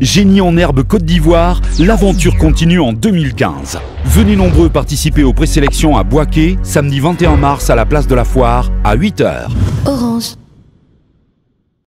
Génie en herbe Côte d'Ivoire, l'aventure continue en 2015. Venez nombreux participer aux présélections à Boisquet, samedi 21 mars à la place de la Foire, à 8h. Orange.